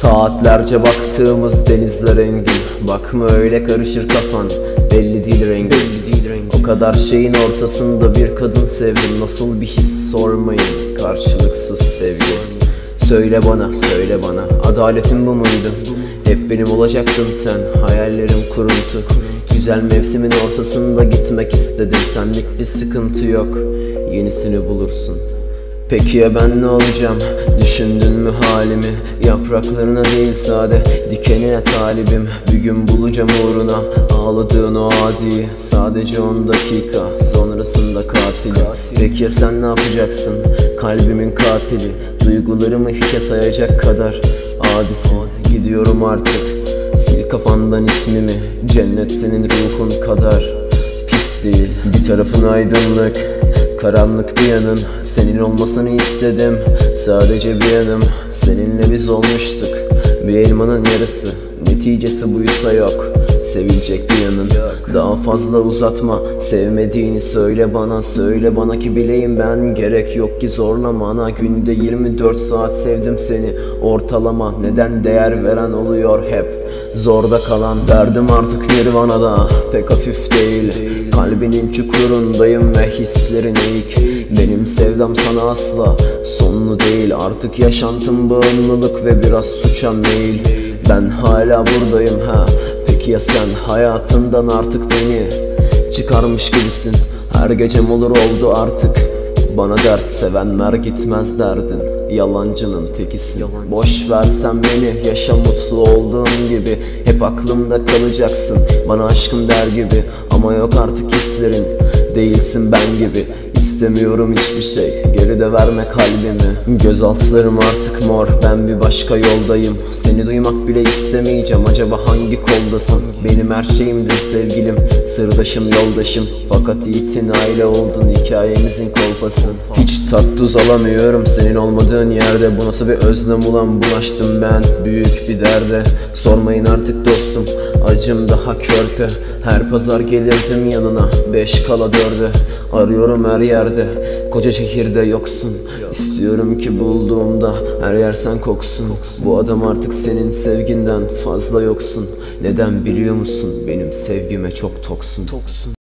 Saatlerce baktığımız denizler engin Bakma öyle karışır kafan. Belli değil rengi. O kadar şeyin ortasında bir kadın sevdim. Nasıl bir his sormayın. Karşılıksız sevgi. Söyle bana söyle bana. Adaletin bu muydu? Hep benim olacaktın sen. Hayallerim kuruntu. Güzel mevsimin ortasında gitmek istedim. Senlik bir sıkıntı yok. Yenisini bulursun Peki ya ben ne olacağım? Düşündün mü halimi? Yapraklarına değil sade Dikenine talibim. Bir gün bulacağım uğruna Ağladığın o adi Sadece 10 dakika Sonrasında katili Peki ya sen ne yapacaksın? Kalbimin katili. Duygularımı hiçe sayacak kadar Adisin. Gidiyorum artık. Sil kafandan ismimi. Cennet senin ruhun kadar Pis değil. Bir tarafın aydınlık Karanlık bir yanın Senin olmasını istedim. Sadece bir yanım Seninle biz olmuştuk. Bir elmanın yarısı. Neticesi buysa yok. Sevilecek bir yanın. Daha fazla uzatma. Sevmediğini söyle bana. Söyle bana ki bileyim ben. Gerek yok ki zorlamana. Günde 24 saat sevdim seni. Ortalama neden değer veren oluyor hep Zorda kalan derdim artık nirvanada. Pek hafif değil. Kalbinin çukurundayım ve hislerin eğik. Benim sevdam sana asla sonlu değil. Artık yaşantım bağımlılık ve biraz suça meyil. Ben hala buradayım ha. Peki ya sen hayatından artık beni Çıkarmış gibisin? Her gecem olur oldu artık bana dert sevenler gitmez derdin. Yalancının tekisin Boş versen beni yaşa mutlu olduğum gibi. Hep aklımda kalacaksın Bana aşkım der gibi. Ama yok artık hislerin Değilsin ben gibi İstemiyorum hiçbir şey. Geride verme kalbimi. Göz altlarım artık mor. Ben bir başka yoldayım. Seni duymak bile istemeyeceğim. Acaba hangi koldasın? Benim her şeyimdin sevgilim. Sırdaşım yoldaşım. Fakat itinayla oldun hikayemizin kolpası. Hiç tat tuz alamıyorum Senin olmadığın yerde. Bu nasıl bir özlem ulan? Bulaştım ben Büyük bir derde. Sormayın artık dostum. Acım daha körpe. Her pazar gelirdim yanına. Beş kala dörde Arıyorum her yerde. Koca şehirde yoksun. İstiyorum ki bulduğumda Her yer sen koksun. Bu adam artık senin sevginden fazla yoksun. Neden biliyor musun? Benim sevgime çok toksun